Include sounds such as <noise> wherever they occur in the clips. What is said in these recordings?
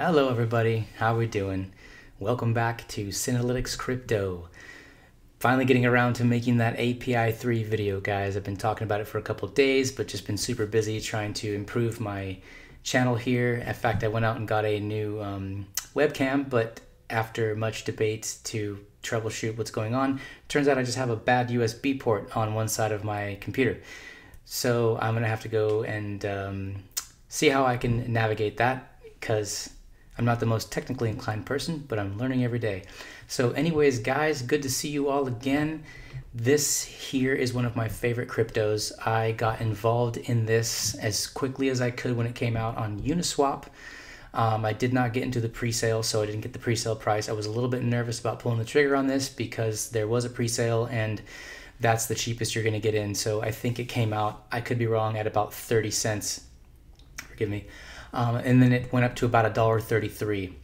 Hello, everybody. How are we doing? Welcome back to Synalytics Crypto. Finally getting around to making that API 3 video, guys. I've been talking about it for a couple days, but just been super busy trying to improve my channel here. In fact, I went out and got a new um, webcam, but after much debate to troubleshoot what's going on, turns out I just have a bad USB port on one side of my computer. So I'm gonna have to go and um, see how I can navigate that because I'm not the most technically inclined person, but I'm learning every day. So, anyways, guys, good to see you all again. This here is one of my favorite cryptos. I got involved in this as quickly as I could when it came out on Uniswap. Um, I did not get into the pre-sale, so I didn't get the pre-sale price. I was a little bit nervous about pulling the trigger on this because there was a pre-sale and that's the cheapest you're going to get in. So I think it came out, I could be wrong, at about 30 cents. Forgive me um, and then it went up to about a dollar thirty-three.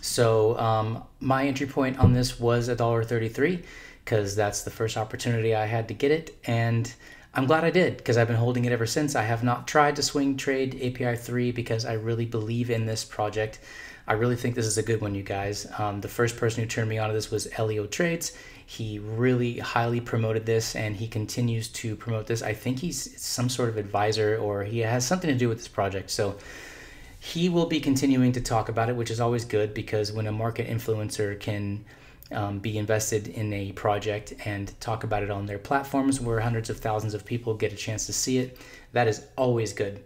So um, my entry point on this was a dollar thirty-three because that's the first opportunity I had to get it, and I'm glad I did because I've been holding it ever since. I have not tried to swing trade API three because I really believe in this project. I really think this is a good one, you guys. Um, the first person who turned me on to this was EllioTrades. He really highly promoted this and he continues to promote this. I think he's some sort of advisor or he has something to do with this project. So he will be continuing to talk about it, which is always good because when a market influencer can um, be invested in a project and talk about it on their platforms where hundreds of thousands of people get a chance to see it, that is always good.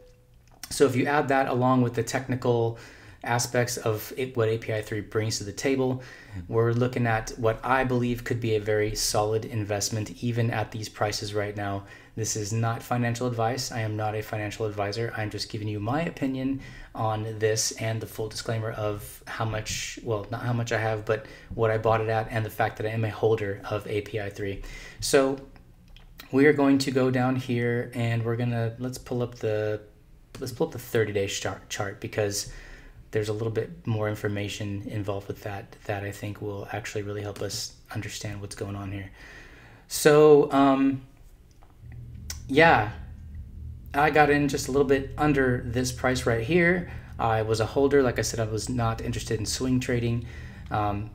So if you add that along with the technical aspects of it, what API 3 brings to the table. We're looking at what I believe could be a very solid investment, even at these prices right now. This is not financial advice. I am not a financial advisor. I'm just giving you my opinion on this and the full disclaimer of how much, well, not how much I have, but what I bought it at and the fact that I am a holder of API 3. So we are going to go down here and we're going to, let's pull up the, let's pull up the 30 day chart, chart because there's a little bit more information involved with that that I think will actually really help us understand what's going on here. So, um, yeah, I got in just a little bit under this price right here. I was a holder. Like I said, I was not interested in swing trading. Um,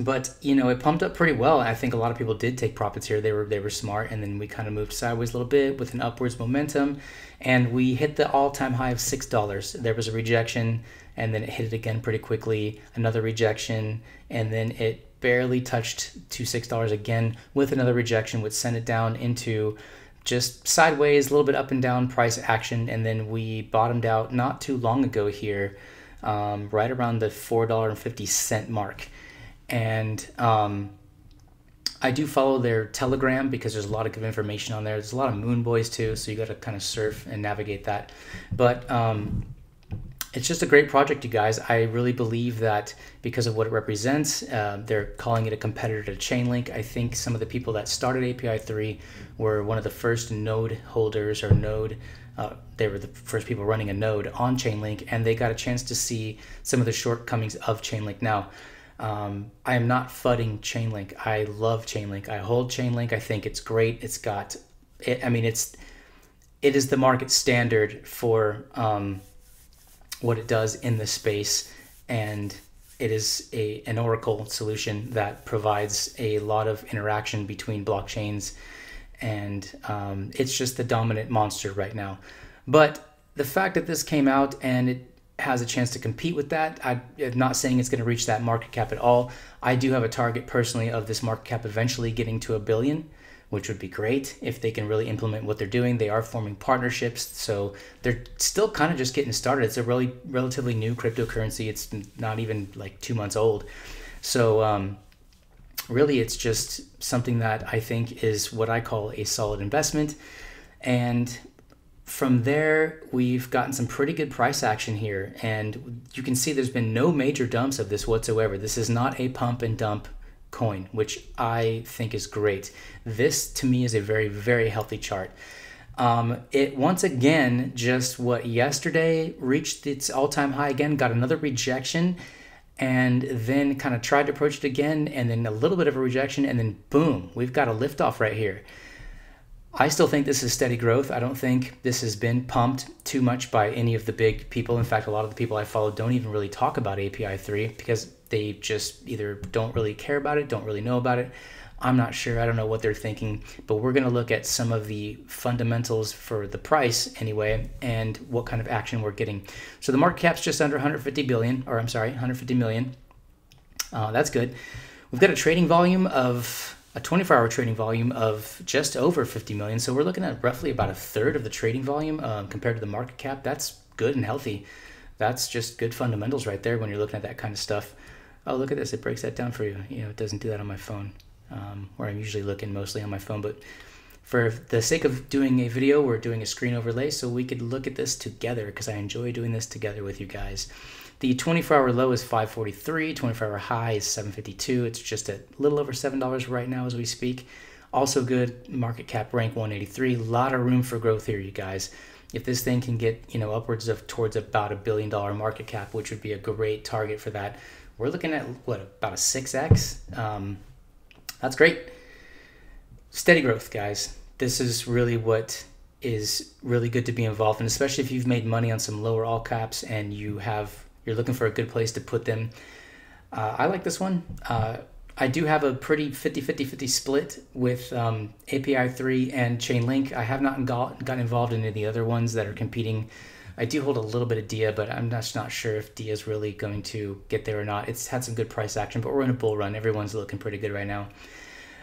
but you know it pumped up pretty well. I think a lot of people did take profits here. They were they were smart and then we kind of moved sideways a little bit with an upwards momentum and we hit the all-time high of six dollars. There was a rejection and then it hit it again pretty quickly another rejection and then it barely touched to six dollars again with another rejection which sent it down into just sideways a little bit up and down price action and then we bottomed out not too long ago here um, right around the $4.50 mark and um, I do follow their Telegram because there's a lot of good information on there. There's a lot of Moon Boys too, so you got to kind of surf and navigate that. But um, it's just a great project, you guys. I really believe that because of what it represents, uh, they're calling it a competitor to Chainlink. I think some of the people that started API 3 were one of the first node holders or node. Uh, they were the first people running a node on Chainlink, and they got a chance to see some of the shortcomings of Chainlink. Now, um, I am not fudding Chainlink. I love Chainlink. I hold Chainlink. I think it's great. It's got, it, I mean, it's, it is the market standard for um, what it does in the space, and it is a an Oracle solution that provides a lot of interaction between blockchains, and um, it's just the dominant monster right now. But the fact that this came out and it has a chance to compete with that. I, am not saying it's going to reach that market cap at all. I do have a target personally of this market cap eventually getting to a billion, which would be great if they can really implement what they're doing. They are forming partnerships, so they're still kind of just getting started. It's a really relatively new cryptocurrency. It's not even like two months old. So, um, really, it's just something that I think is what I call a solid investment. And from there, we've gotten some pretty good price action here, and you can see there's been no major dumps of this whatsoever. This is not a pump and dump coin, which I think is great. This, to me, is a very, very healthy chart. Um, it once again, just what yesterday reached its all time high again, got another rejection, and then kind of tried to approach it again, and then a little bit of a rejection, and then boom, we've got a liftoff right here I still think this is steady growth. I don't think this has been pumped too much by any of the big people. In fact, a lot of the people I follow don't even really talk about API 3 because they just either don't really care about it, don't really know about it. I'm not sure. I don't know what they're thinking, but we're going to look at some of the fundamentals for the price anyway and what kind of action we're getting. So the market cap's just under 150 billion, or I'm sorry, 150 million. Uh, that's good. We've got a trading volume of a 24 hour trading volume of just over 50 million. So we're looking at roughly about a third of the trading volume um, compared to the market cap. That's good and healthy. That's just good fundamentals right there when you're looking at that kind of stuff. Oh, look at this. It breaks that down for you. You know, it doesn't do that on my phone, um, where I'm usually looking mostly on my phone. But for the sake of doing a video, we're doing a screen overlay so we could look at this together because I enjoy doing this together with you guys. The 24 hour low is 543, 24 hour high is 752. It's just a little over $7 right now as we speak. Also good market cap rank 183. A lot of room for growth here, you guys. If this thing can get, you know, upwards of towards about a billion dollar market cap, which would be a great target for that, we're looking at what about a 6x. Um, that's great. Steady growth, guys. This is really what is really good to be involved in, especially if you've made money on some lower all caps and you have you're looking for a good place to put them. Uh, I like this one. Uh, I do have a pretty 50 50 50 split with um, API 3 and Chainlink. I have not got, got involved in any of the other ones that are competing. I do hold a little bit of DIA, but I'm just not sure if DIA is really going to get there or not. It's had some good price action, but we're in a bull run. Everyone's looking pretty good right now.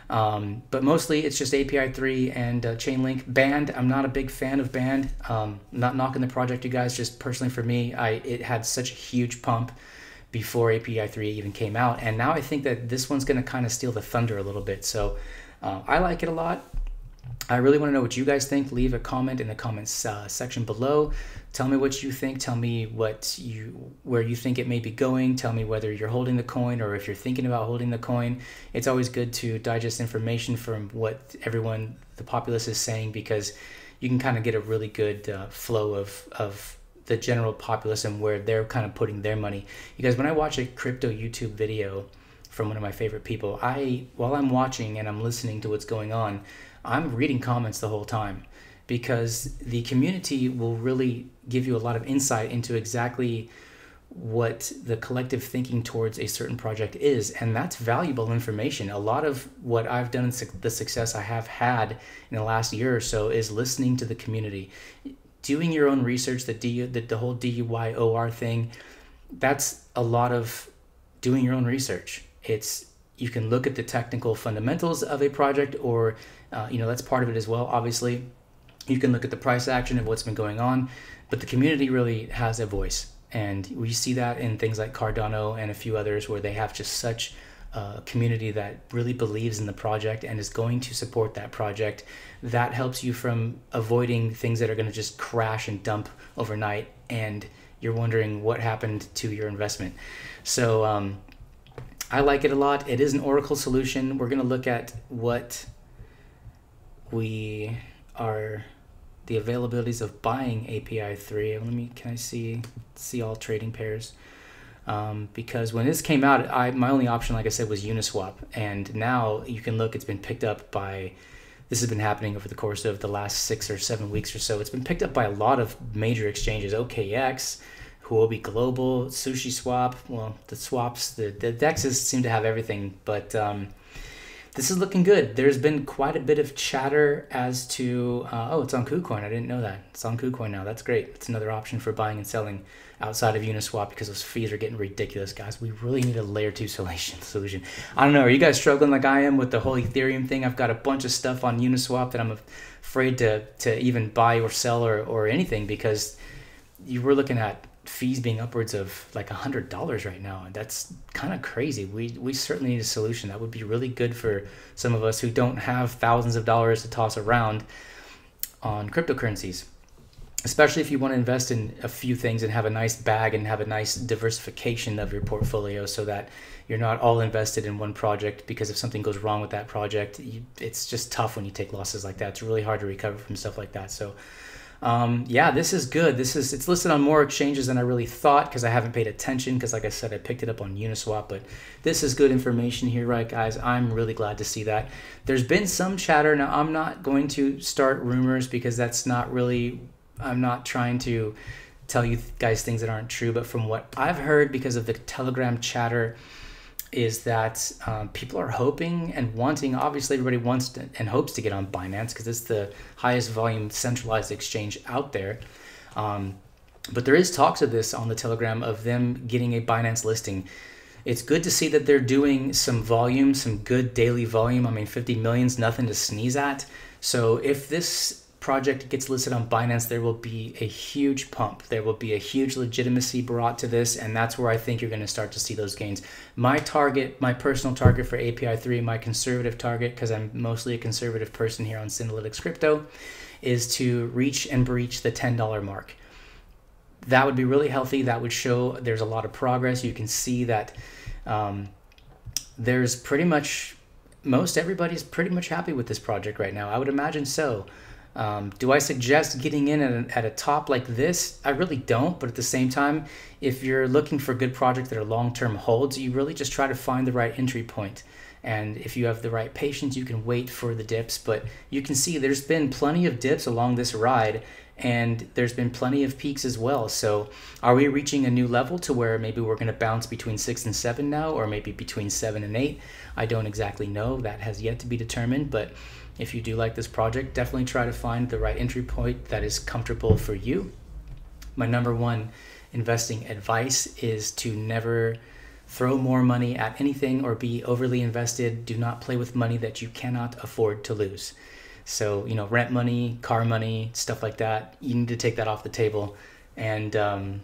Um, but mostly it's just API 3 and uh, Chainlink. Band, I'm not a big fan of Band. Um, not knocking the project, you guys. Just personally for me, I it had such a huge pump before API 3 even came out. And now I think that this one's going to kind of steal the thunder a little bit. So uh, I like it a lot. I really want to know what you guys think. Leave a comment in the comments uh, section below. Tell me what you think. Tell me what you where you think it may be going. Tell me whether you're holding the coin or if you're thinking about holding the coin. It's always good to digest information from what everyone, the populace, is saying because you can kind of get a really good uh, flow of of the general populace and where they're kind of putting their money. Because when I watch a crypto YouTube video from one of my favorite people, I while I'm watching and I'm listening to what's going on. I'm reading comments the whole time because the community will really give you a lot of insight into exactly what the collective thinking towards a certain project is and that's valuable information. A lot of what i've done the success i have had in the last year or so is listening to the community. Doing your own research the, D, the, the whole DYOR thing that's a lot of doing your own research. It's you can look at the technical fundamentals of a project or uh, you know that's part of it as well obviously you can look at the price action of what's been going on but the community really has a voice and we see that in things like cardano and a few others where they have just such a community that really believes in the project and is going to support that project that helps you from avoiding things that are going to just crash and dump overnight and you're wondering what happened to your investment so um, I like it a lot. It is an Oracle solution. We're going to look at what we are the availabilities of buying API 3. Let me can I see see all trading pairs? Um, because when this came out, I my only option, like I said, was Uniswap, and now you can look. It's been picked up by. This has been happening over the course of the last six or seven weeks or so. It's been picked up by a lot of major exchanges. OKX, Huobi Global, Sushi Swap. Well, the swaps, the, the dexes seem to have everything, but um, this is looking good. There's been quite a bit of chatter as to, uh, oh, it's on KuCoin. I didn't know that. It's on KuCoin now. That's great. It's another option for buying and selling outside of Uniswap because those fees are getting ridiculous, guys. We really need a layer two <laughs> solution. Solution. I don't know. Are you guys struggling like I am with the whole Ethereum thing? I've got a bunch of stuff on Uniswap that I'm afraid to to even buy or sell or or anything because you were looking at fees being upwards of like a hundred dollars right now and that's kind of crazy. We we certainly need a solution. That would be really good for some of us who don't have thousands of dollars to toss around on cryptocurrencies especially if you want to invest in a few things and have a nice bag and have a nice diversification of your portfolio so that you're not all invested in one project because if something goes wrong with that project you, it's just tough when you take losses like that. It's really hard to recover from stuff like that. So um, yeah, this is good. This is it's listed on more exchanges than I really thought because I haven't paid attention because, like I said, I picked it up on Uniswap. But this is good information here, right, guys? I'm really glad to see that. There's been some chatter. Now, I'm not going to start rumors because that's not really. I'm not trying to tell you guys things that aren't true. But from what I've heard, because of the Telegram chatter is that um, people are hoping and wanting obviously everybody wants to, and hopes to get on binance because it's the highest volume centralized exchange out there. Um, but there is talks of this on the telegram of them getting a binance listing. It's good to see that they're doing some volume some good daily volume. I mean 50 million's nothing to sneeze at. So if this project gets listed on Binance, there will be a huge pump. There will be a huge legitimacy brought to this, and that's where I think you're going to start to see those gains. My target, my personal target for API 3, my conservative target, because I'm mostly a conservative person here on Synalytics Crypto, is to reach and breach the $10 mark. That would be really healthy. That would show there's a lot of progress. You can see that um, there's pretty much most everybody's pretty much happy with this project right now. I would imagine so. Um, do I suggest getting in at a, at a top like this? I really don't, but at the same time, if you're looking for good projects that are long term holds, you really just try to find the right entry point. And if you have the right patience, you can wait for the dips. But you can see there's been plenty of dips along this ride, and there's been plenty of peaks as well. So, are we reaching a new level to where maybe we're going to bounce between six and seven now, or maybe between seven and eight? I don't exactly know. That has yet to be determined. But if you do like this project, definitely try to find the right entry point that is comfortable for you. My number one investing advice is to never throw more money at anything or be overly invested. Do not play with money that you cannot afford to lose. So, you know, rent money, car money, stuff like that, you need to take that off the table and um,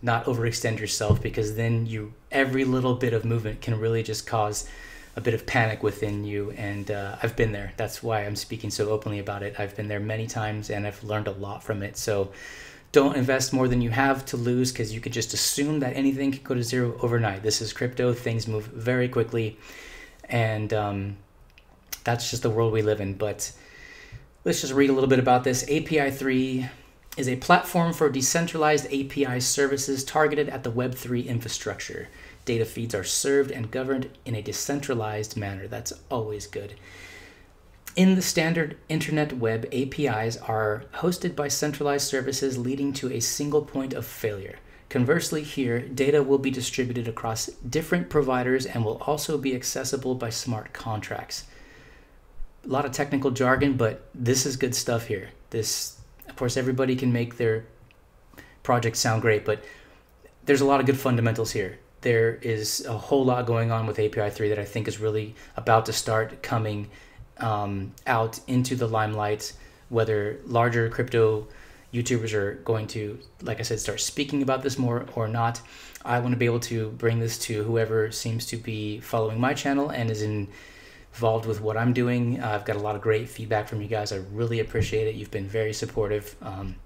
not overextend yourself because then you every little bit of movement can really just cause a bit of panic within you. And uh, I've been there. That's why I'm speaking so openly about it. I've been there many times and I've learned a lot from it. So don't invest more than you have to lose because you could just assume that anything can go to zero overnight. This is crypto, things move very quickly. And um, that's just the world we live in. But let's just read a little bit about this. API 3 is a platform for decentralized API services targeted at the Web3 infrastructure. Data feeds are served and governed in a decentralized manner. That's always good. In the standard internet web, APIs are hosted by centralized services leading to a single point of failure. Conversely, here, data will be distributed across different providers and will also be accessible by smart contracts. A lot of technical jargon, but this is good stuff here. This, of course, everybody can make their project sound great, but there's a lot of good fundamentals here there is a whole lot going on with API 3 that I think is really about to start coming um, out into the limelight, whether larger crypto YouTubers are going to, like I said, start speaking about this more or not. I want to be able to bring this to whoever seems to be following my channel and is in, involved with what I'm doing. Uh, I've got a lot of great feedback from you guys. I really appreciate it. You've been very supportive. Um,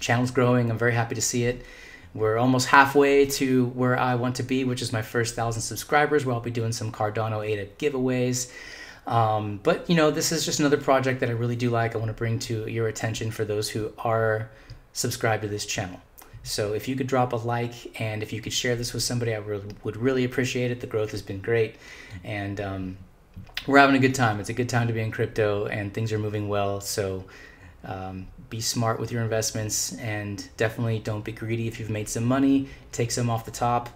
channel's growing. I'm very happy to see it. We're almost halfway to where I want to be, which is my first thousand subscribers, where I'll be doing some Cardano ADA giveaways. Um, but you know, this is just another project that I really do like. I want to bring to your attention for those who are subscribed to this channel. So if you could drop a like and if you could share this with somebody, I would really appreciate it. The growth has been great, and um, we're having a good time. It's a good time to be in crypto, and things are moving well. So um, be smart with your investments and definitely don't be greedy if you've made some money. Take some off the top.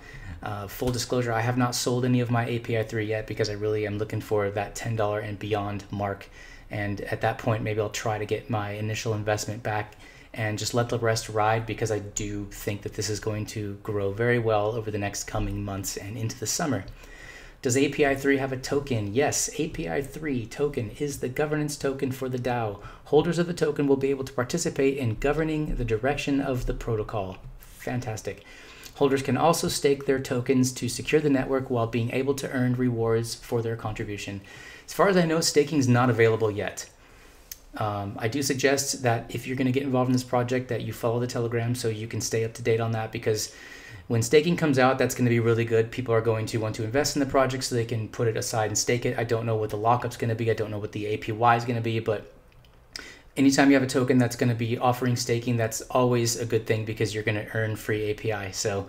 Uh, full disclosure i have not sold any of my api 3 yet because i really am looking for that $10 and beyond mark. And at that point maybe i'll try to get my initial investment back and just let the rest ride because i do think that this is going to grow very well over the next coming months and into the summer does API 3 have a token? Yes, API 3 token is the governance token for the DAO. Holders of the token will be able to participate in governing the direction of the protocol. Fantastic. Holders can also stake their tokens to secure the network while being able to earn rewards for their contribution. As far as I know, staking is not available yet. Um, I do suggest that if you're going to get involved in this project, that you follow the Telegram so you can stay up to date on that because when staking comes out, that's going to be really good. People are going to want to invest in the project so they can put it aside and stake it. I don't know what the lockup's going to be. I don't know what the APY is going to be, but anytime you have a token that's going to be offering staking, that's always a good thing because you're going to earn free API. So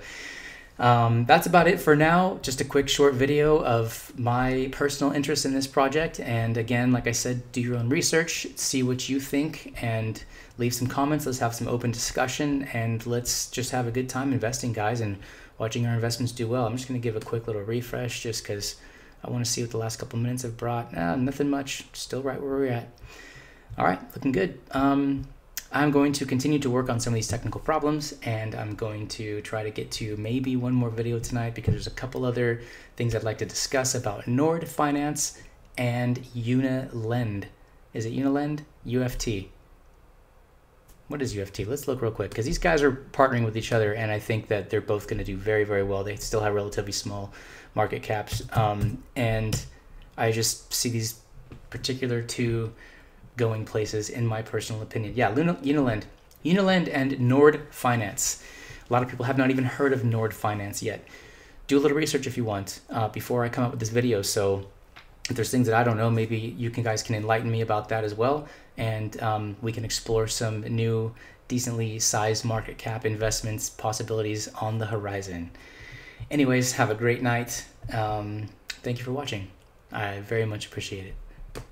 um, that's about it for now. Just a quick short video of my personal interest in this project. And again, like I said, do your own research, see what you think, and leave some comments. Let's have some open discussion, and let's just have a good time investing, guys, and watching our investments do well. I'm just going to give a quick little refresh just because I want to see what the last couple minutes have brought. Ah, nothing much, still right where we're at. All right, looking good. Um, I'm going to continue to work on some of these technical problems and I'm going to try to get to maybe one more video tonight because there's a couple other things I'd like to discuss about Nord Finance and Unilend. Is it Unilend? UFT. What is UFT? Let's look real quick because these guys are partnering with each other and I think that they're both going to do very, very well. They still have relatively small market caps. Um, and I just see these particular two going places, in my personal opinion. Yeah, Luna, Unilend. Unilend and Nord Finance. A lot of people have not even heard of Nord Finance yet. Do a little research if you want uh, before I come up with this video. So if there's things that I don't know, maybe you can, guys can enlighten me about that as well. And um, we can explore some new, decently sized market cap investments possibilities on the horizon. Anyways, have a great night. Um, thank you for watching. I very much appreciate it.